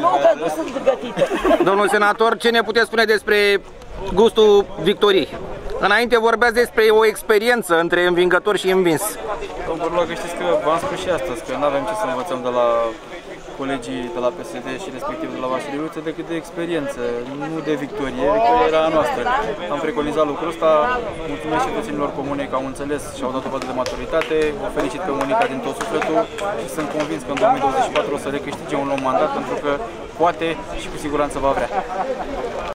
Nu, că nu sunt gătite. Domnul senator, ce ne puteți spune despre gustul victoriei? Înainte vorbeați despre o experiență între învingător și învins. Domnul Burloagă, știți că v-am spus și astăzi că nu avem ce să învățăm de la colegii de la PSD și respectiv de la Vasiliuță decât de experiență, nu de victorie. Victoria era a noastră. Am preconizat lucrul ăsta, mulțumesc cetățenilor comune că au înțeles și au dat dovadă de maturitate, o felicit pe Monica din tot sufletul și sunt convins că în 2024 o să recâștige un nou mandat pentru că poate și cu siguranță va vrea.